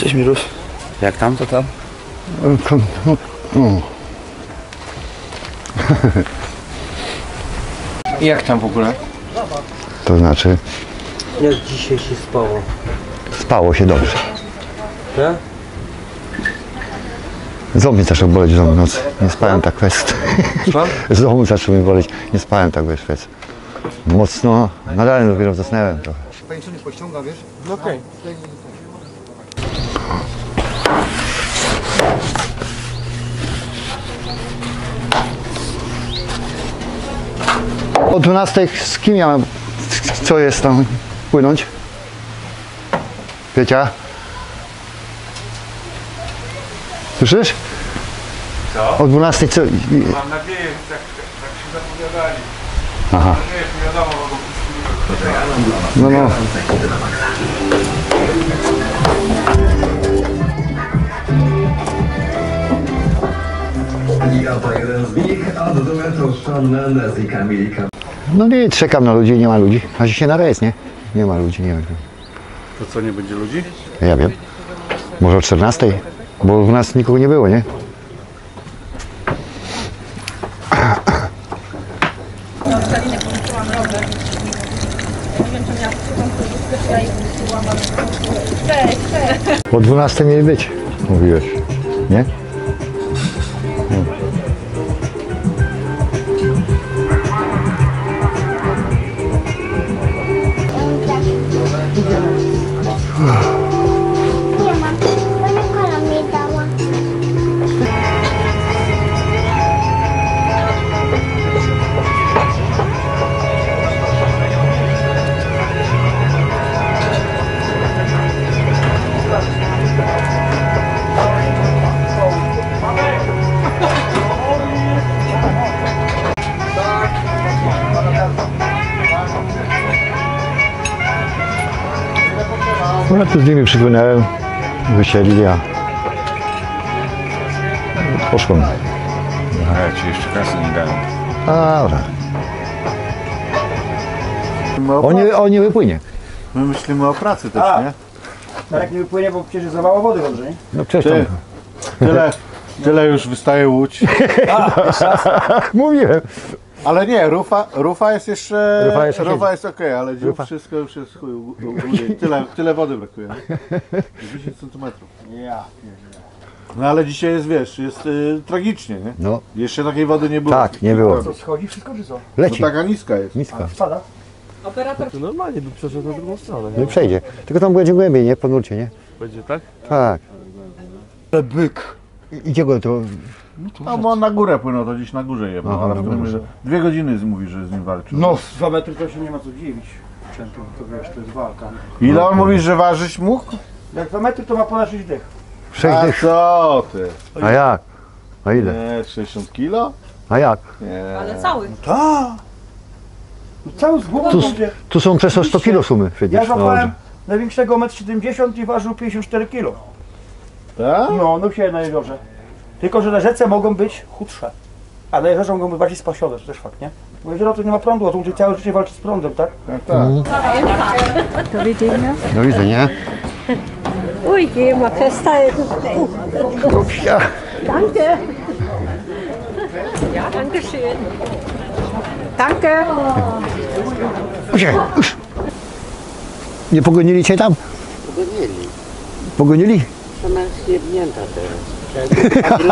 Cześć Miruś. Jak tam, to tam? No, no. Jak tam w ogóle? To znaczy, Jak dzisiaj się spało? spało się dobrze. Tak? Ząb mnie zaczął boleć ząb w nocy. Nie spałem tak fest. Co? Ząb zaczął mi boleć. Nie spałem tak wiesz, fest. Mocno, nadal dopiero zasnąłem trochę. Nie pościąga, wiesz? No okej. O 12 z kim ja mam, co jest tam płynąć? Piecia? Słyszysz? Co? O 12 co? Mam nadzieję, że tak, tak się zapowiadali. Aha. No mogą No, no. I oto jeden z nich, od duetu Shawn Mendes i Kamili Kam. No nie, czekam na ludzi, nie ma ludzi. A się na rejs, nie? Nie ma ludzi, nie ma. To co, nie będzie ludzi? Ja wiem. Może o 14, bo u nas nikogo nie było, nie? O 12 mieli być, mówiłeś, nie? Nie No ja tu z nimi przypłynąłem, wysiedli, a poszłem. A ja ci jeszcze kasy nie dałem. Dobra. On nie, on nie wypłynie. My myślimy o pracy też, A. nie? Marek nie wypłynie, bo przecież za mało wody dobrze, nie? No przecież tam. Tyle, tyle już wystaje łódź. Mówiłem. Ale nie, rufa, rufa jest jeszcze... Rufa jest rufa jest okej, ale dziób Rufa. wszystko już jest chuj. u- u- u- Tyle, tyle wody brakuje. nie? 10 centymetrów. Ja. No ale dzisiaj jest, wiesz, jest y, tragicznie, nie? No, Jeszcze takiej wody nie było. tak, nie było. Co, schodzi wszystko czy co? No Leci. taka niska jest. Niska. Spada? Normalnie by przeszedł na drugą stronę. Nie przejdzie. Tylko tam będzie głębiej, nie? Po nurcie, nie? Będzie tak? Tak. Ale byk. I gdzie go to? No bo on na górę płynął, to gdzieś na górze jebał. Aha, ale na w tym górze. dwie godziny z- mówi, że z nim walczył. No, dwa metry to się nie ma co dziwić. Czempion, to wiesz, to jest walka. Ile on mówi, że ważyć mógł? Jak dwa metry to ma ponad 6 dych. Sześć A dych. co ty? A jak? A ile? Nie, 60 kilo? A jak? Nie. Ale cały. Ta. No cały z głową Tu, będzie. tu są przez 100 kilo sumy. Ja złapałem największego 1,70 m i ważył 54 kg. Tak? No, no się na jeziorze. Tylko, że na rzece mogą być chudsze. A na jeziorze mogą być bardziej spasione, to też fakt, nie? Bo jezioro to nie ma prądu, a tu musi całe życie walczyć z prądem, tak? Tak, tak. Do widzenia. Do widzenia. Ui, geh mal fester. Ja. Danke. Ja, danke schön. Danke. Gdzie? Nie pogonili cię tam? Pogonili. Pogonili? Ona jest jebnięta teraz.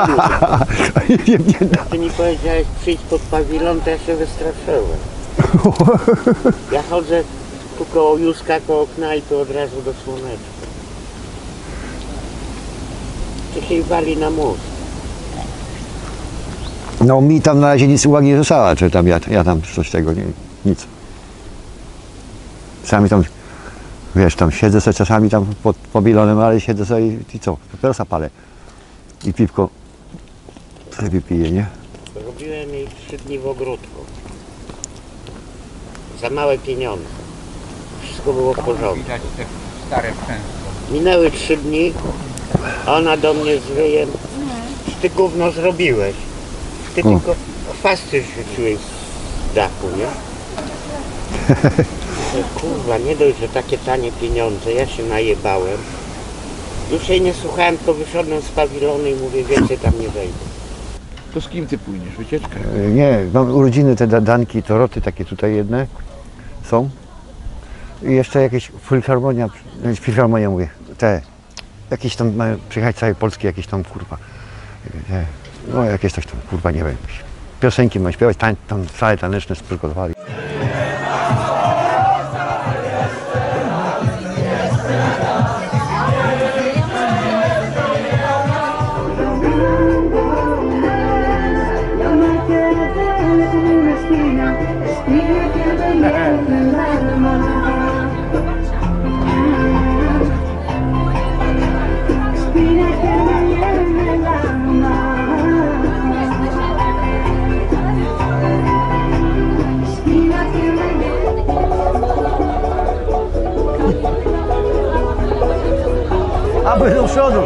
Da. Ty mi powiedziałeś przyjdź pod pawilon, to ja się wystraszyłem. Ja chodzę tu koło Józka, koło knajpy od razu do słoneczka. To się wali na most. No mi tam na razie nic uwagi nie została, czy tam ja, ja tam coś tego, nie, nic. Sami tam, wiesz, tam siedzę sobie czasami tam pod pobilonem, ale siedzę sobie i, i co, papierosa palę. I piwko sobie piję, nie? Robiłem jej trzy dni w ogródku. Za małe pieniądze. Wszystko było w porządku. Minęły trzy dni, a ona do mnie z wyjem, ty gówno zrobiłeś. Ty O. tylko chwasty rzuciłeś z dachu, nie? Kurwa, nie dość, że takie tanie pieniądze, ja się najebałem. Już jej nie słuchałem, tylko wyszedłem z pawilonu i mówię, więcej tam nie wejdę. To z kim ty płyniesz? Wycieczkę? E, Nie, mam urodziny, te da- danki, toroty takie tutaj jedne są. I jeszcze jakieś filharmonia, e, filharmonia mówię, te, jakieś tam mają przyjechać z całej Polski, jakieś tam kurwa, e, no jakieś coś tam kurwa, nie wiem, piosenki mają śpiewać, tań, tam sale taneczne przygotowali. Tá bagunçando?